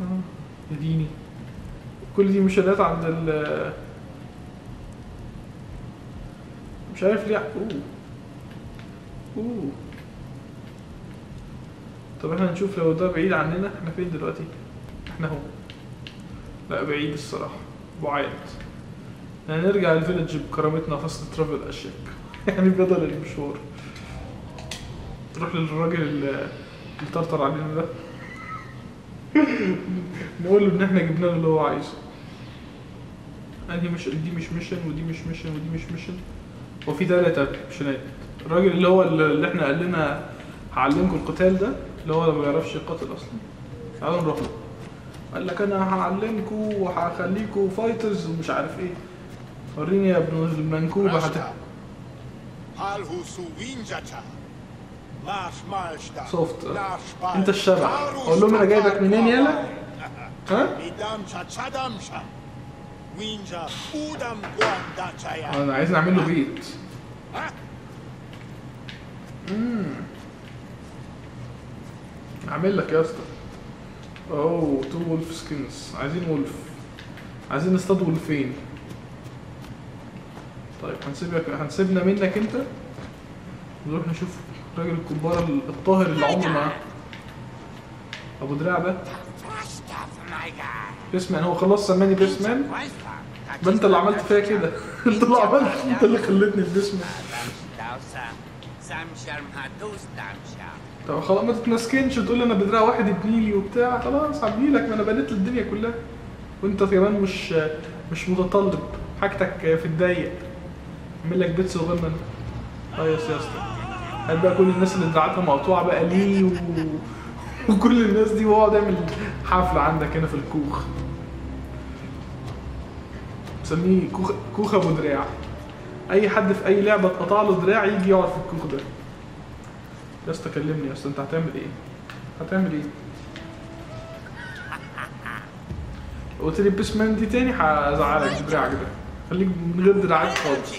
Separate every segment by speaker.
Speaker 1: آه يديني كل دي مشاهدات عند ال مش عارف ليه. أوه. أوه. طب إحنا نشوف لو ده بعيد عننا إحنا فين دلوقتي؟ إحنا أهو. لا بعيد الصراحة. بعاد. هنرجع الفيلج بكرامتنا فصل ترافل اشيك يعني بدل المشوار. نروح للراجل اللي طرطر علينا ده. نقول له إن إحنا جبنا له اللي هو عايزه. انهي مش دي مش mission ودي مش mission ودي مش mission وفي تلاتة mission ات الراجل اللي هو اللي إحنا قال لنا هعلمكم القتال ده اللي هو ما بيعرفش يقاتل أصلا. تعالوا نروح له. قال لك أنا هعلمكم وهخليكم fighters ومش عارف إيه. وريني يا ابن المنكوبة هت... سوفت انت الشبح أقول لهم أنا جايبك منين يالا ها. أنا عايز نعمل له بيت امم اعمل لك يا اسطى اوه تو وولف سكينز عايزين وولف عايزين نصطاد ولفين طيب هنسيبك هنسيبنا منك انت نروح نشوف الراجل الكبار الطاهر اللي عمره ما أبو دراع ده. بيسمان هو خلاص سماني بيسمان ده أنت اللي عملت فيا كده. أنت اللي عملت أنت اللي خلتني بيسمان طب خلاص ما تتمسكنش وتقول لي أنا بدراع واحد ابني لي وبتاع. خلاص هبني لك ما أنا بنيت الدنيا كلها. وأنت كمان مش مش متطلب. حاجتك في الضيق. أعمل لك بيت صغنن. كويس يا اسطى هات بقى كل الناس اللي دراعاتها مقطوعة بقى ليه؟ و... وكل الناس دي واقعد اعمل حفلة عندك هنا في الكوخ. مسميه كوخ كوخ أبو دراع. أي حد في أي لعبة اتقطع له دراع يجي يقعد في الكوخ ده. يا اسطى كلمني يا اسطى أنت هتعمل إيه؟ هتعمل إيه؟ قلت لي بيسمان دي تاني هزعلك بدراعك ده. خليك من غير دراعات خالص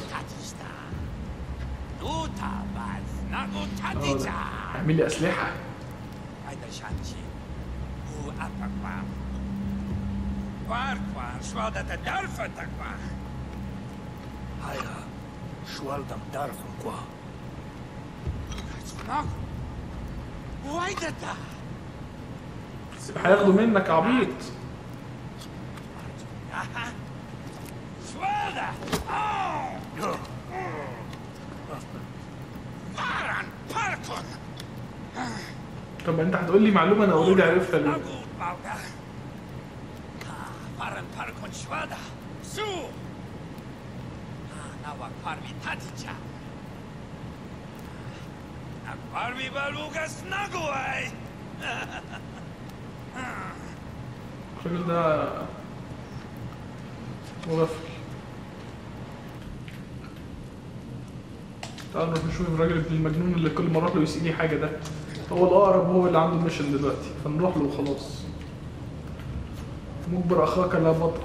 Speaker 1: آه ده. اعمل لي أسلحة.
Speaker 2: Haya, Schwaldam Darfan Kwa.
Speaker 1: هياخدوا منك عبيط. طب انت هتقول لي معلومة أنا اوريدي عرفتها ليه. الراجل ده مغفل تعال نروح نشوف الراجل المجنون اللي كل أروح له يسقيني حاجة ده هو الأقرب هو اللي عنده ميشن دلوقتي. فنروح له وخلاص. مجبر أخاك لا بطل.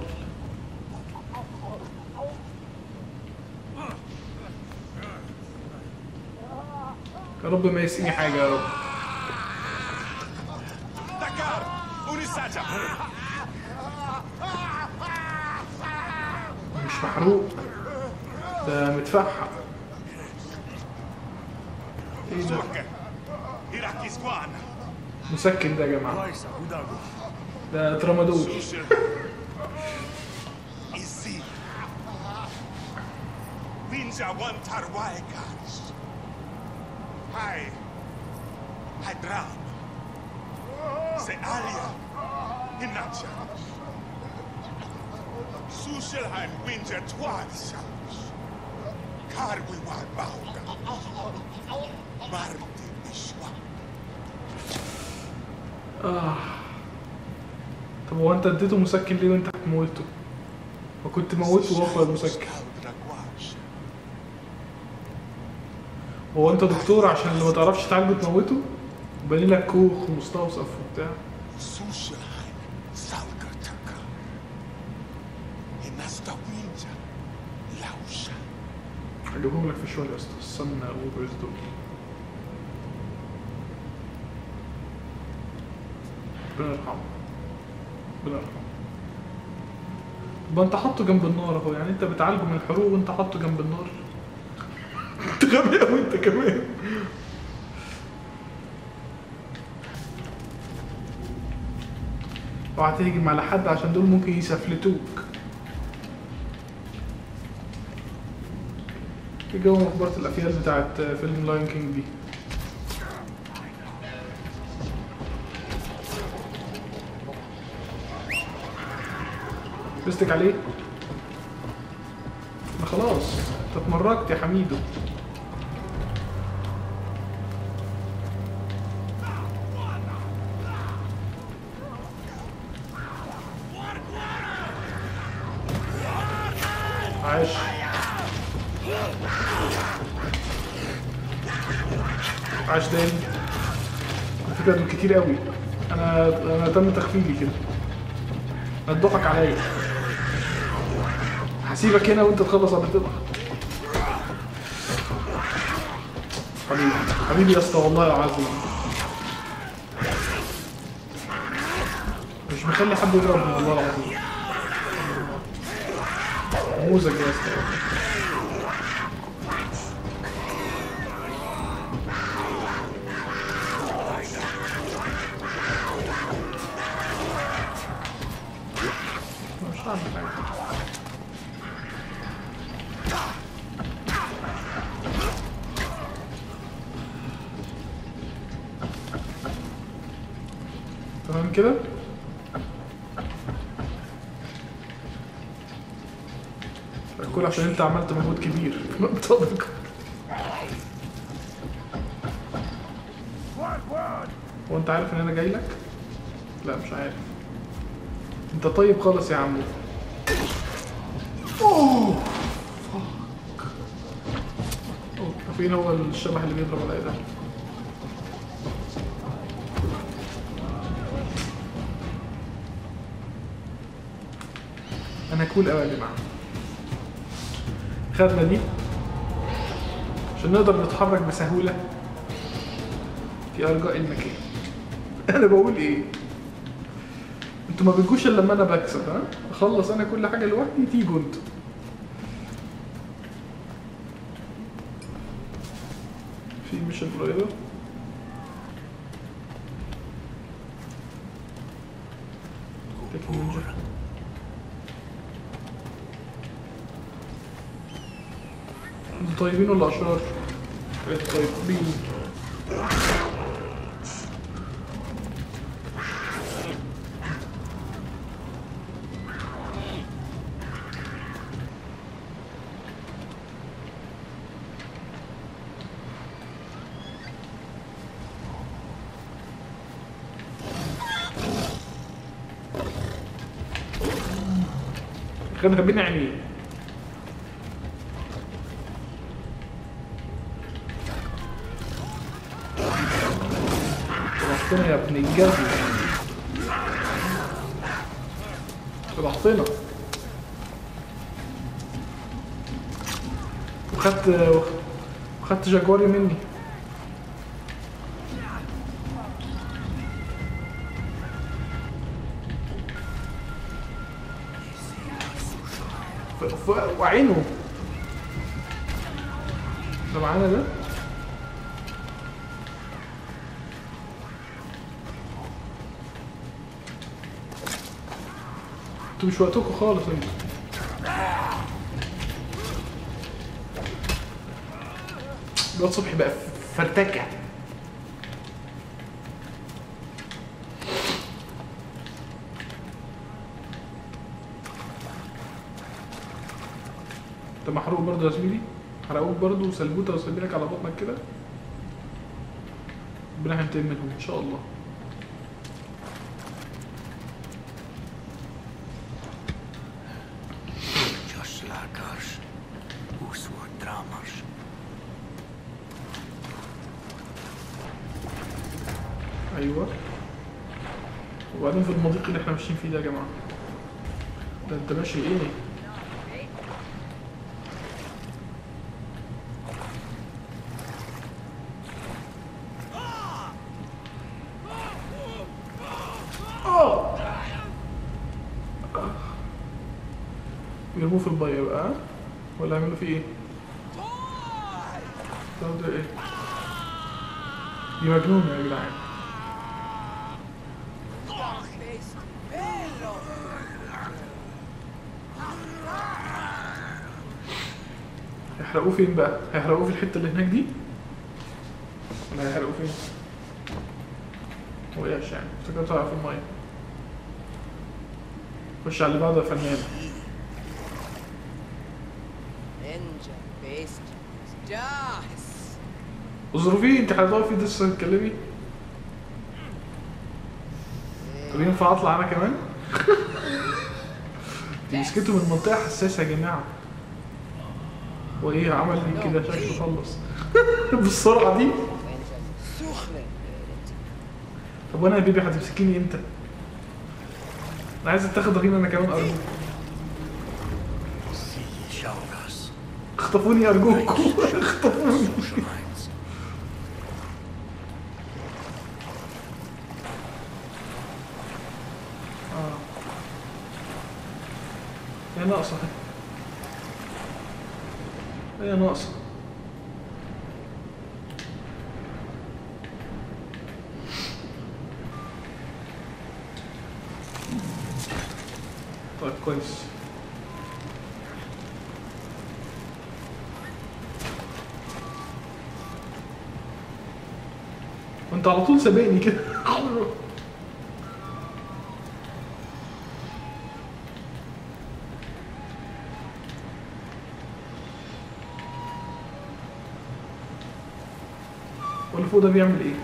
Speaker 1: يا رب ما يسقيني حاجة يا رب! مش محروق. ده متفحم. إيه ده؟
Speaker 3: Iraki Squan!
Speaker 1: مسكن ده يا جماعه
Speaker 2: Paisa Udago.
Speaker 1: ده ترامادول
Speaker 3: Easy! Ninja one Tarwaikas! Hi! Hydram! Se Alia! Hinacha! Sushelheim Winter Twice! Karwi Warbauga! Marti Ishwa!
Speaker 1: آه. طب هو أنت اديته مسكن ليه وأنت هتموته؟ ما كنت موته واخد المسكن هو أنت دكتور عشان اللي ما تعرفش تعالجه تموته؟ وباني لك كوخ ومستوصف وبتاع! هجيبهم لك في الشغل يا اسطى استنى وورز دول ربنا يرحمه ربنا يرحمه يبقى انت حاطه جنب النار أهو يعني أنت بتعالجه من الحروق وأنت حاطه جنب النار. أنت غبي قوي أنت كمان. اوعى تهجم على حد عشان دول ممكن يسفلتوك. إيه جو مقبرة الأفيال بتاعت فيلم Lion King دي. بستك عليه؟ ما خلاص. انت اتمركت يا حميدو. عاش. عاش تاني. على دول كتير قوي. أنا أنا تم تخفيلي كده. هتضحك عليا. هسيبك هنا وانت تخلص قبل تضحك حبيبي حبيبي يا اسطى والله العظيم. مش مخلي حد يضربني والله العظيم. موزك يا اسطى. عشان انت عملت مجهود كبير منطقتك هو انت عارف ان أنا جاي لك؟ لا مش عارف انت طيب خالص يا عمو أوه. أوه فين هو الشبح اللي بيضرب عليا ده؟ أنا كول قوي يا جماعة خدنا دي عشان نقدر نتحرك بسهولة؟ في أرجاء المكان. أنا بقول إيه؟ أنتوا ما بتجوش إلا لما أنا بكسب ها؟ أخلص أنا كل حاجة لوحدي تيجوا أنتوا في ميشن قريبه أنتوا طيبين ولا اشرار؟ طيبين كان غبينا عينيه فضحتنا يا ابن الجزم فضحتنا وخدت وخدت جاكوري مني. وعينه. ده معانا ده؟ أنتوا مش وقتكم خالص أنتوا. الواد صبحي بقى فرتكة. انت محروق برضه يا زميلي؟ حرقوك برضه وسلبوته وسلبينك على بطنك كده؟ ربنا هينتقم منهم إن شاء الله. أيوه وبعدين في المضيق اللي إحنا ماشيين فيه ده يا جماعة ده انت ماشي إيه يرموه في الميه بقى؟ ولا يعملوا فيه إيه؟ ده إيه؟ دي مجنون يا جدعان هيحرقوه فين بقى؟ هيحرقوه في الحتة اللي هناك دي؟ ولا هيحرقوه فين؟ وقعش يعني افتكرت طالع في المية خش على اللي بعده يا فنان. اظرفيه انت هتقفي لسه تتكلمي طب ينفع أطلع أنا كمان؟ دي مسكته من منطقة حساسة يا جماعة وإيه عمل لي كده شكله خلص بالسرعة دي. طب وأنا يا بيبي هتمسكيني إمتى؟ أنا عايز اتاخد رهين أنا كمان
Speaker 2: أرجوك.
Speaker 1: اخطفوني ارجوكم اخطفوني
Speaker 2: So schon eins.
Speaker 1: آه هي ناقصة هي هي ناقصة طيب كويس وانت على واللي فوق ده بيعمل إيه؟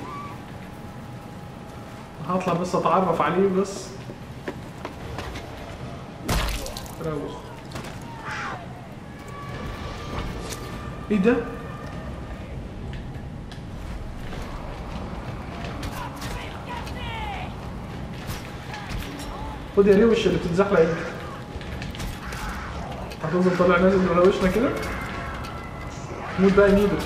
Speaker 1: هطلع بس أتعرف عليه بس. روح إيه ده؟ خد يا روش اللي بتتزحلق انت هتفضل طالع نازل وروشنا كده؟ موت بقى ميدو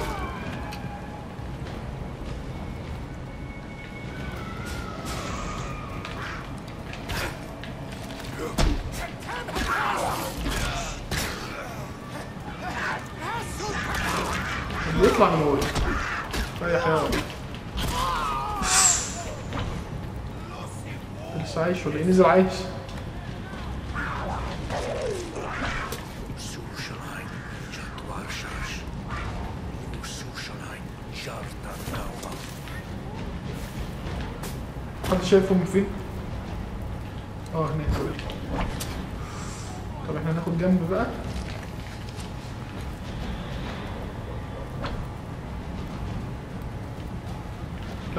Speaker 1: بيطلع من هو اي حيوان لسه عايش ولا إيه؟ نزل عايش. حد شايفهم فين؟ آه هناك. طب إحنا هناخد جنب بقى.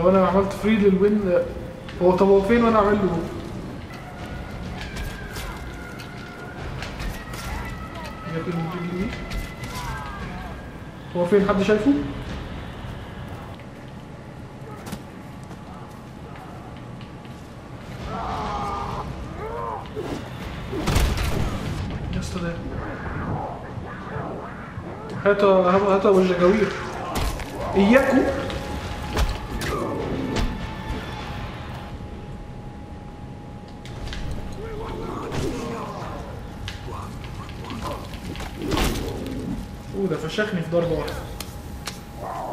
Speaker 1: لو أنا عملت فري للوين هو طب هو فين وأنا اعمل له. هو فين؟ حد شايفه؟ يا ده هاتوا هاتوا هاتوا والجاوير واحدة.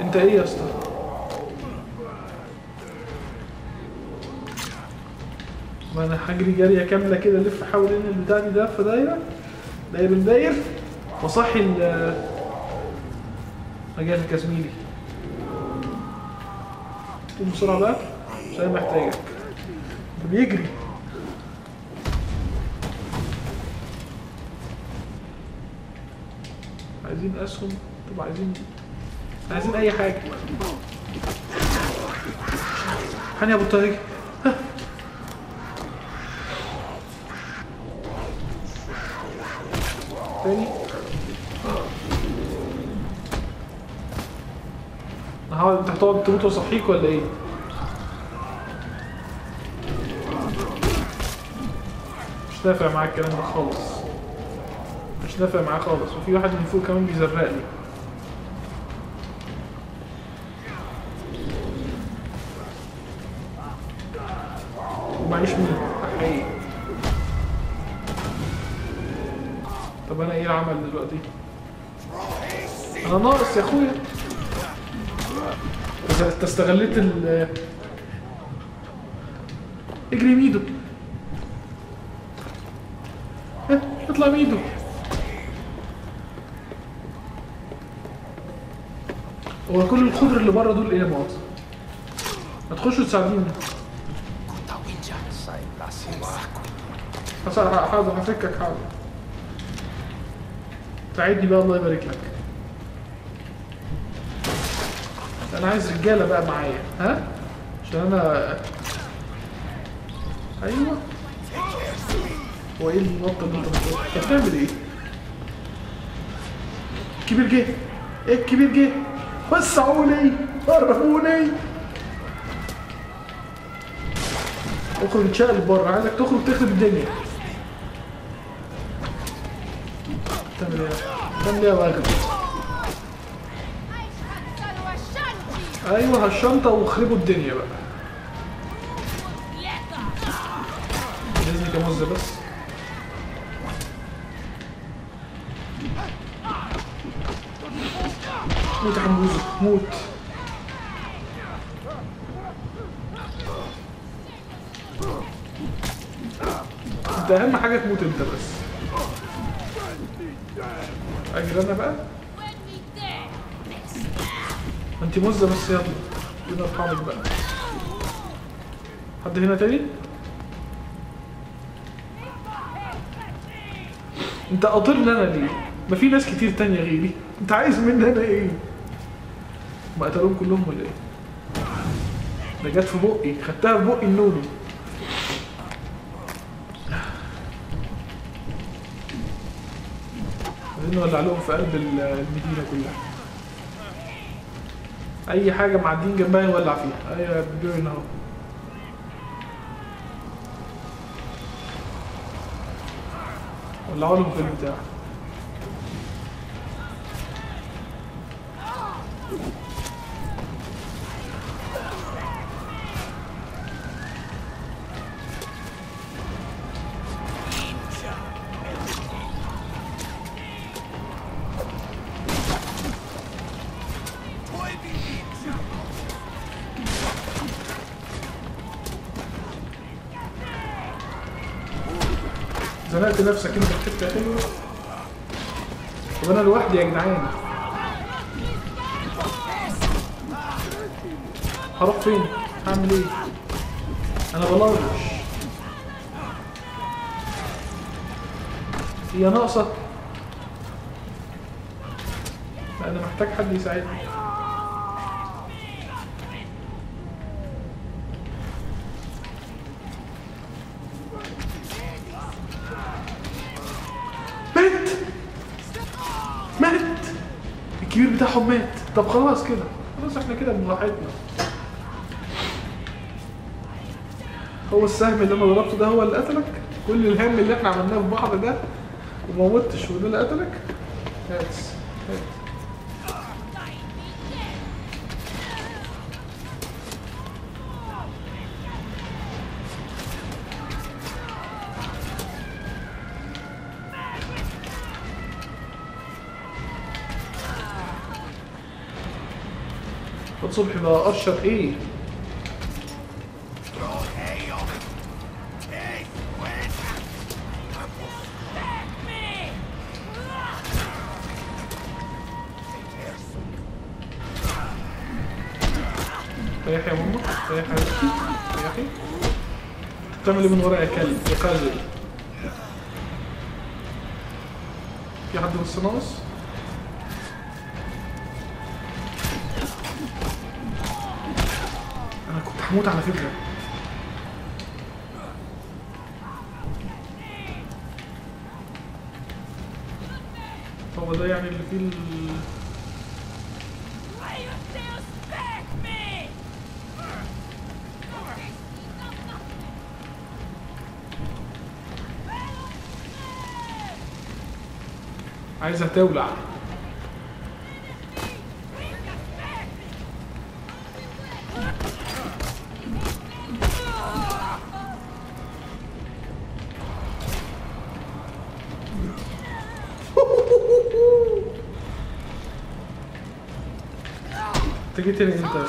Speaker 1: انت إيه يا اسطى؟ ما أنا هجري جرية كاملة كده الف حوالين البتاع دي لفه دايرة. داير داير. وصحي ال مجالك يا زميلي قوم بسرعة بقى عشان أنا محتاجك. بيجري. عايزين أسهم. طب عايزين عايزين اي حاجة. هاني يا أبو طارق. تاني. هحاول انت هتقعد تموت واصحيك ولا إيه؟ مش نافع معاك الكلام ده خالص. مش نافع معاه خالص. وفي واحد من فوق كمان بيزرق ومعيش مين؟ حقيقي. طب أنا إيه العمل دلوقتي؟ أنا ناقص يا أخويا. أنت استغليت ال اجري ميدو. ها، اطلع ميدو. هو كل الخضر اللي بره دول إيه يا مؤاخذة؟ ما تخشوا تساعديني. حاضر هفكك حاضر ساعدني بقى الله يبارك لك. أنا عايز رجالة بقى معايا. ها؟ عشان أنا أيوه. هو إيه النقطه اللي أنت بتعمل إيه؟ الكبير جه. إيه الكبير جه؟ وسعوني قربوني اخرج اتشقلب بره. عايزك تخرج تخرب الدنيا. أيوه هالشنطه واخربوا الدنيا بقى. لازم كموزة بس. موت يا حموزة موت. انت أهم حاجة تموت أنت بس. أجري أنا بقى؟ انت مزة بس يلا ربنا يرحمك بقى. حد هنا تاني؟ أنت قاطرني أنا ليه؟ ما في ناس كتير تانية غيري. أنت عايز مني أنا إيه؟ ما قتلوهم كلهم ولا إيه؟ ده جت في بقي خدتها في بقي النونو. نولع لهم في قلب ال- المدينة كلها. أي حاجة معدين جنبها يولع فيها. أي بيرن أهو. ولعوا لهم في البتاع زنقت نفسك انت في حتة حلوة طب أنا لوحدي يا جدعان. هروح فين؟ هعمل إيه؟ أنا بلطش هي ناقصة. لا أنا محتاج حد يساعدني مات مات الكبير بتاعهم مات طب خلاص كده. خلاص إحنا كده براحتنا. هو السهم اللي أنا ضربته ده هو اللي قتلك؟ كل الهم اللي إحنا عملناه في بعض ده وما متش وده اللي قتلك؟ هات هات. صبحي بقى أرشد إيه؟ ريح يا ماما ريح يا ريحي بتعمل إيه من ورا يا كلب يا في حد بس ناقص هموت على فكرة. هو ده يعني اللي فيه ال... عايزها تولع. هنا انت يا اسطى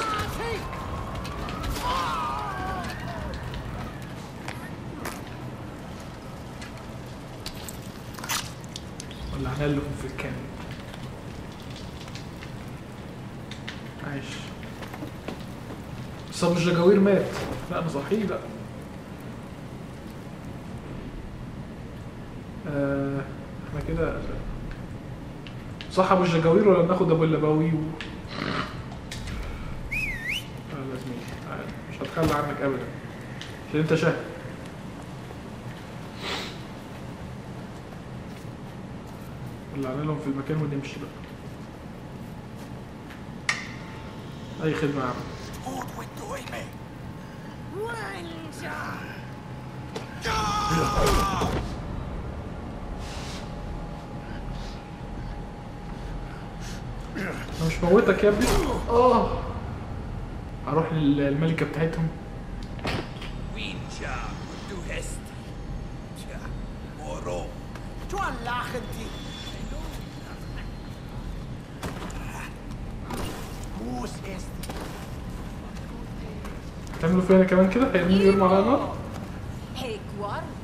Speaker 1: ولعنا لهم في الكامل عايش بس ابو الجاجوير مات لا أنا صحيح آه إحنا كده صح ابو الجاجوير ولا ناخد ابو اللباوي و... آه لازم آه مش هتخلى عنك ابدا. عشان أنت شهم ولعنا لهم في المكان ونمشي بقى أي خدمة يا عم! أنا مش موتك يا ابني. آه أروح للملكة بتاعتهم. تعملوا فينا كمان كده؟ هيرموني يرموا على نار؟
Speaker 4: Hey, guarda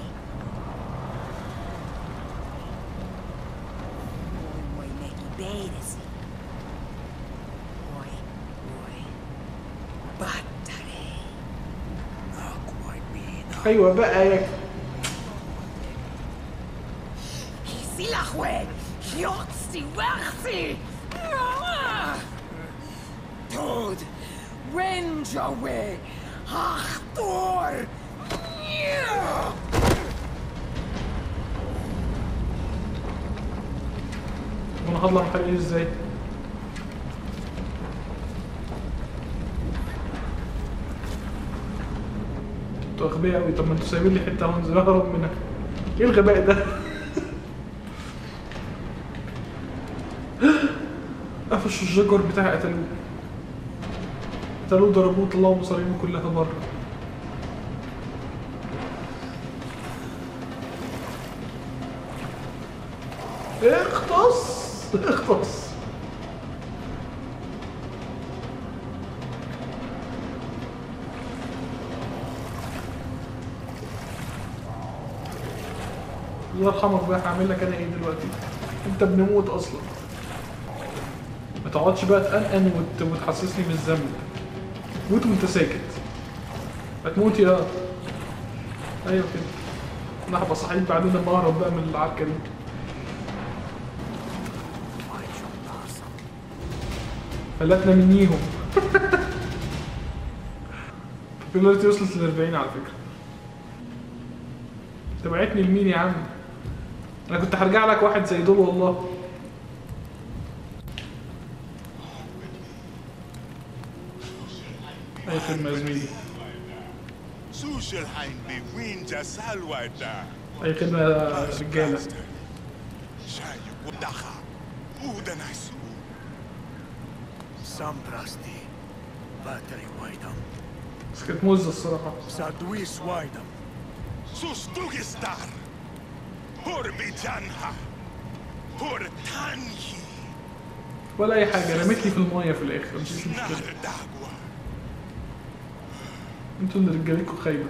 Speaker 4: Mooi, mooi. Battare.
Speaker 2: Aquai mina.
Speaker 1: أيوه بقى يا أنتوا أغبياء قوي طب ما أنتوا سايبين لي حتة وانزل أهرب منها إيه الغباء ده؟ قفشوا الججر بتاعي قتلوه. قتلوه ضربوه طلعوا مصارينه كلها بره. اختص اختص يرحمك بقى هعمل لك أنا إيه دلوقتي؟ أنت بنموت أصلا. ما تقعدش بقى تقنقن وت... وتحسسني بالذنب موت وأنت ساكت. هتموت يا أيوه كده. أنا هبقى صحيح بعدين لما أهرب بقى من العركة دي. فلتنا منيهم. البيلارتي وصلت ل 40 على فكرة. تبعتني لمين يا عم؟ أنا كنت هرجع لك واحد زي دول والله. اي خدمه يا زميلي اي خدمة يا
Speaker 2: رجالة
Speaker 3: سكت موز الصراحة.
Speaker 1: ولا أي حاجة رميتني في المايه في الآخر مش
Speaker 3: مشكلة.
Speaker 1: أنتوا اللي
Speaker 3: رجاليكم خايبة.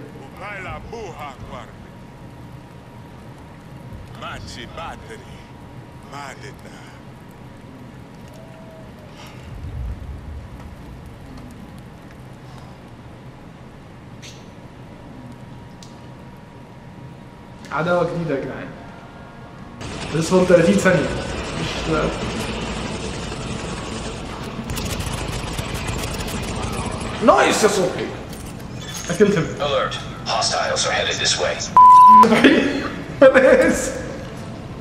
Speaker 1: عداوة جديدة يا جدعان. Jest Monterwica nie. Myślę. No i okay. I killed him.
Speaker 5: Alert. Hostiles are headed this way.
Speaker 1: Nice.